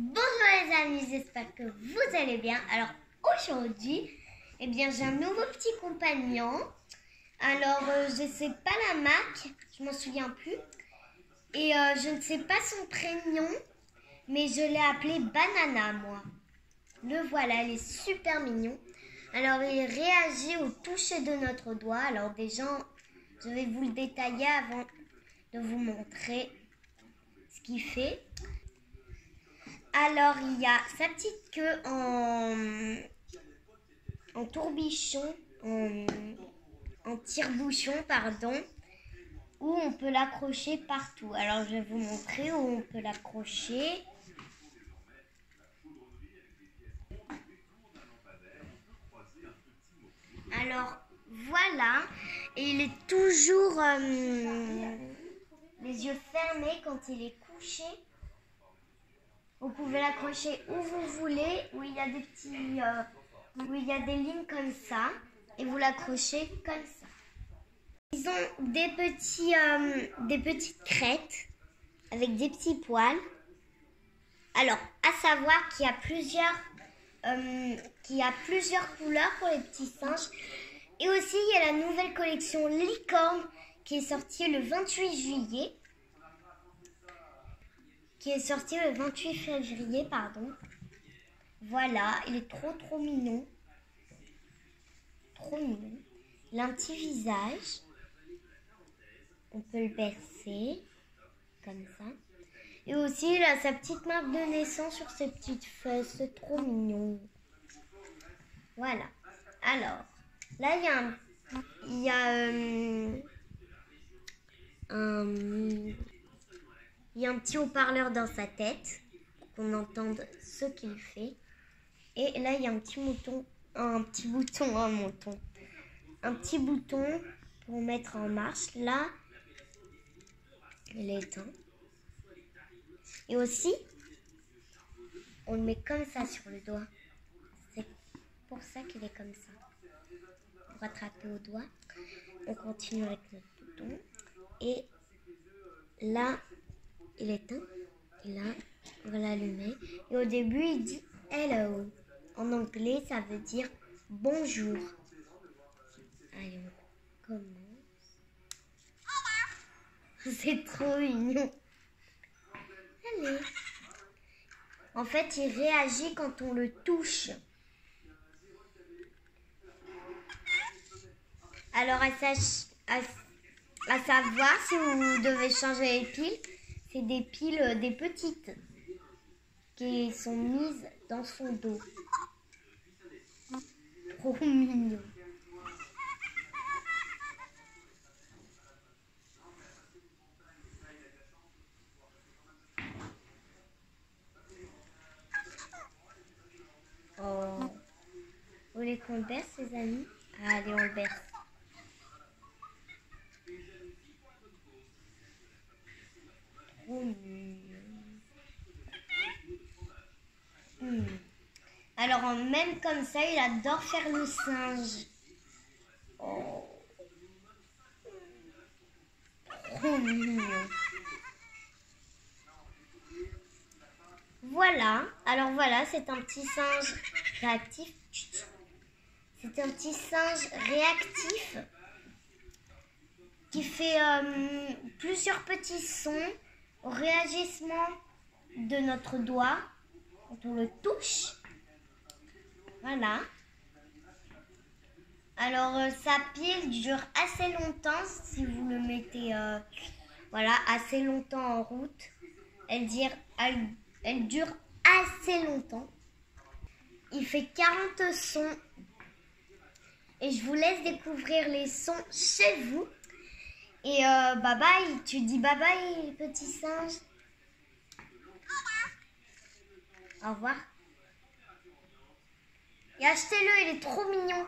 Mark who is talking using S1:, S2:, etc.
S1: Bonjour les amis, j'espère que vous allez bien. Alors aujourd'hui, eh bien j'ai un nouveau petit compagnon. Alors euh, je ne sais pas la marque, je m'en souviens plus. Et euh, je ne sais pas son prénom, mais je l'ai appelé Banana moi. Le voilà, il est super mignon. Alors il réagit au toucher de notre doigt. Alors déjà, je vais vous le détailler avant de vous montrer ce qu'il fait. Alors, il y a sa petite queue en, en tourbichon, en, en tire-bouchon, pardon, où on peut l'accrocher partout. Alors, je vais vous montrer où on peut l'accrocher. Alors, voilà. Et il est toujours euh, les yeux fermés quand il est couché. Vous pouvez l'accrocher où vous voulez, où il y a des petits, euh, où il y a des lignes comme ça, et vous l'accrochez comme ça. Ils ont des petits, euh, des petites crêtes avec des petits poils. Alors, à savoir qu'il y a plusieurs, euh, qu'il y a plusieurs couleurs pour les petits singes. Et aussi, il y a la nouvelle collection Licorne qui est sortie le 28 juillet qui est sorti le 28 février, pardon. Voilà, il est trop trop mignon. Trop mignon. Il a un petit visage. On peut le bercer, comme ça. Et aussi, il a sa petite marque de naissance sur ses petites fesses. Trop mignon. Voilà. Alors, là, il y a un... Il y a... Euh, un il y a un petit haut-parleur dans sa tête qu'on entende ce qu'il fait. Et là, il y a un petit mouton, un petit bouton, un mouton, un petit bouton pour mettre en marche. Là, il est éteint. Et aussi, on le met comme ça sur le doigt. C'est pour ça qu'il est comme ça. Pour attraper au doigt. On continue avec notre bouton. Et là, il éteint. Et là, on va l'allumer. Et au début, il dit hello. En anglais, ça veut dire bonjour. Allez, on commence. C'est trop mignon. Allez. En fait, il réagit quand on le touche. Alors, à, à savoir si vous devez changer les piles, c'est des piles, euh, des petites, qui sont mises dans son dos. Trop mignon. Oh. Vous voulez qu'on berce, les amis? Allez, on le berce. Hmm. Alors, même comme ça, il adore faire le singe. Oh. Voilà. Alors voilà, c'est un petit singe réactif. C'est un petit singe réactif qui fait euh, plusieurs petits sons réagissement de notre doigt quand on le touche. Voilà. Alors euh, sa pile dure assez longtemps si vous le mettez euh, voilà assez longtemps en route. Elle, elle, elle dure assez longtemps. Il fait 40 sons et je vous laisse découvrir les sons chez vous. Et euh, bye bye, tu dis bye bye, petit singe. Au revoir. Et achetez-le, il est trop mignon.